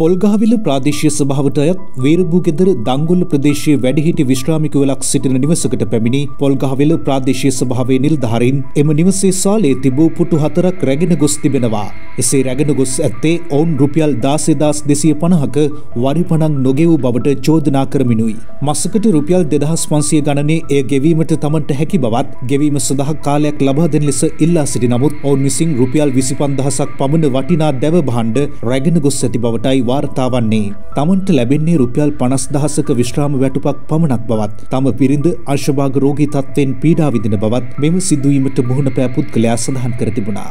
පොල්ගහවිල ප්‍රාදේශීය සභාවට අයත් වේරබූ ගෙදර දංගොල්ල ප්‍රදේශයේ වැඩිහිටි විශ්‍රාමිකවලක් සිටින නිවසකට පැමිණි පොල්ගහවිල ප්‍රාදේශීය සභාවේ නිලධාරීන් එම නිවසේ සාලේ තිබූ පුටු හතරක් රැගෙන ගොස් තිබෙනවා. එසේ රැගෙන ගොස් ඇත්තේ ඔවුන් රුපියල් 16250ක වරිපණක් නොගෙවූ බවට චෝදනා කරමිනුයි. මසකට රුපියල් 2500 ගණනේ එය ගෙවීමට තමන්ට හැකි බවත් ගෙවීම සඳහා කාලයක් ලබා දෙන ලෙස ඉල්ලා සිටි නමුත් ඔවුන් විසින් රුපියල් 25000ක් පමණ වටිනා දැව භාණ්ඩ රැගෙන ගොස් ඇති බවටයි වාර්තා වන්නේ. තමන්ට ලැබෙන්නේ රුපියල් 50000ක විශ්‍රාම වැටුපක් පමණක් බවත්, තම පිරිඳ අංශභාග රෝගී තත්ත්වයෙන් පීඩා විඳින බවත් මෙම සිදුවීමට මුහුණ පෑ පුද්ගලයා සඳහන් කර තිබුණා.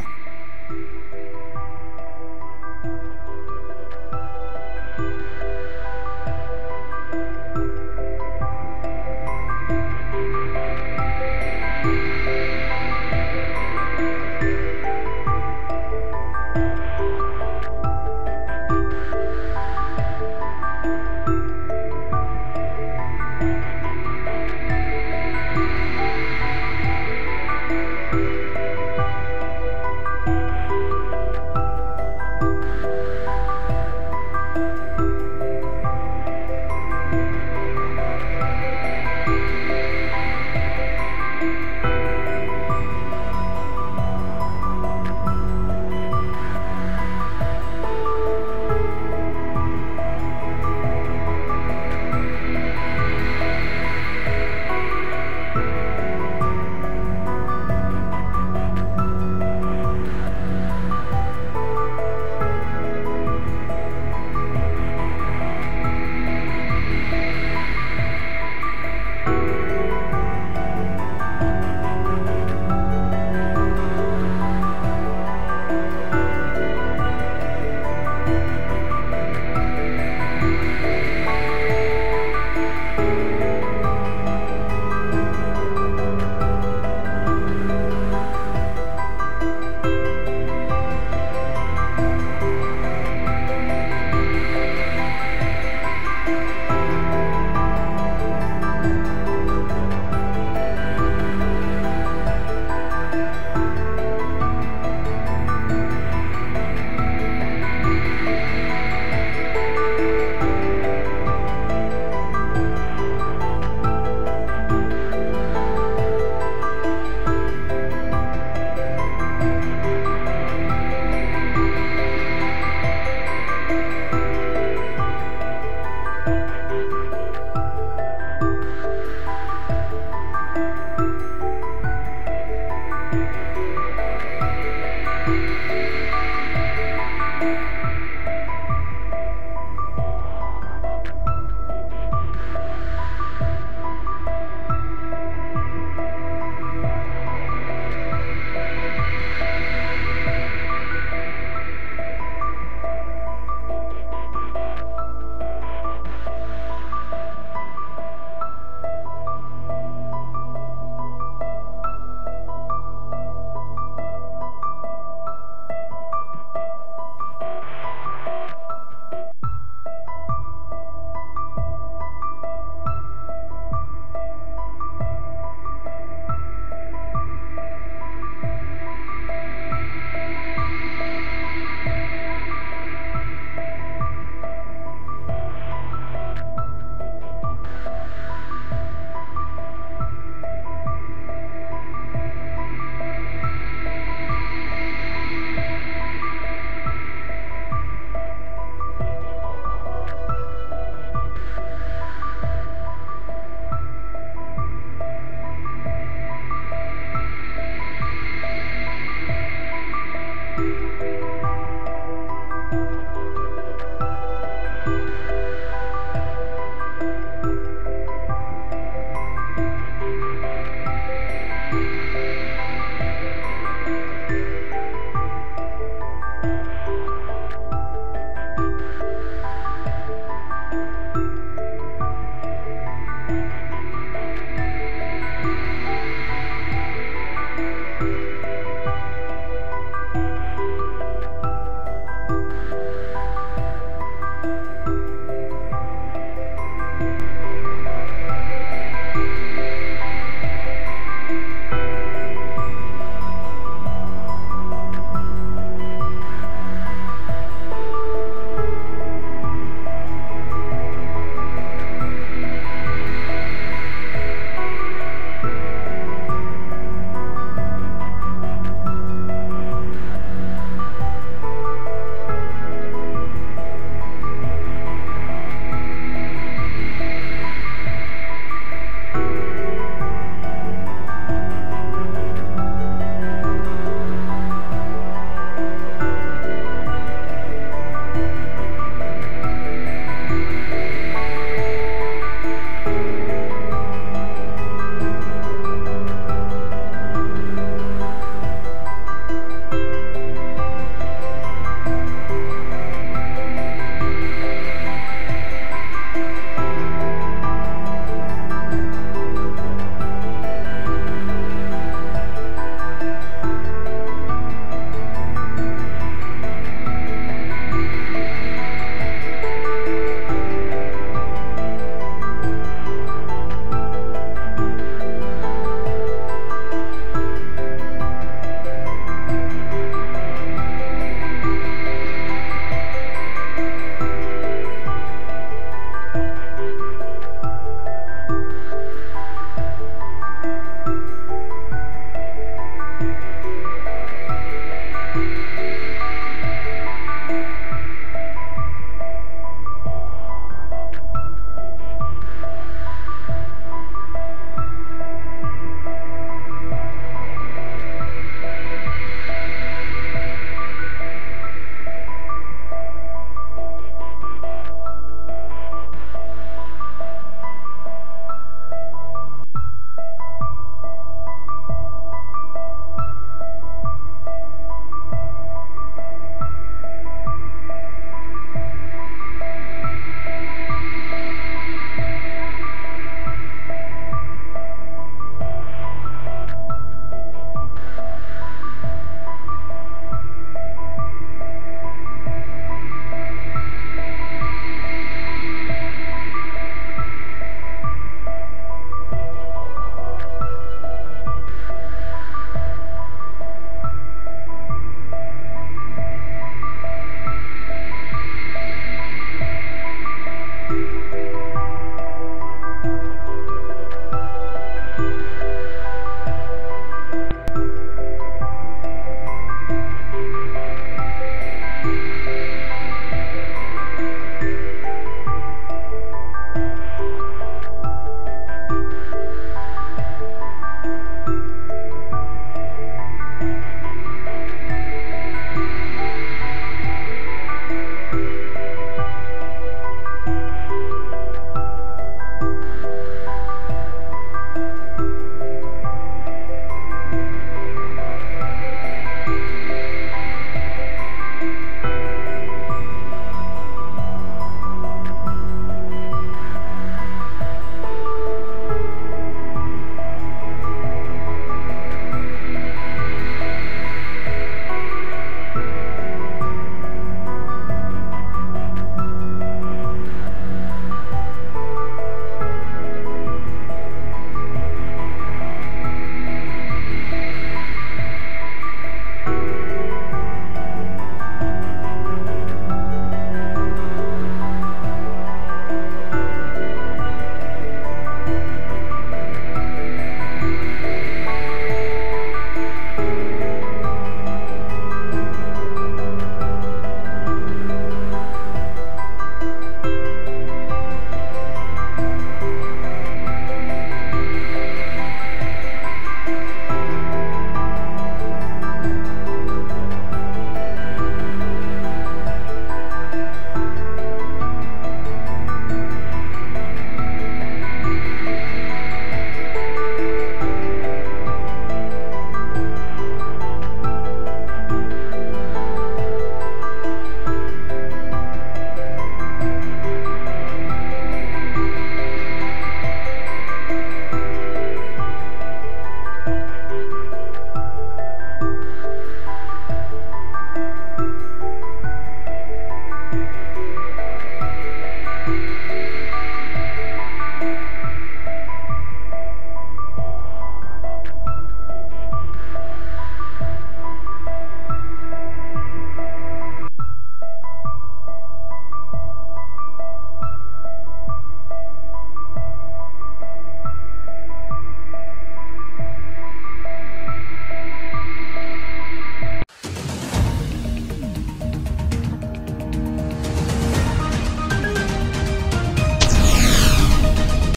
Música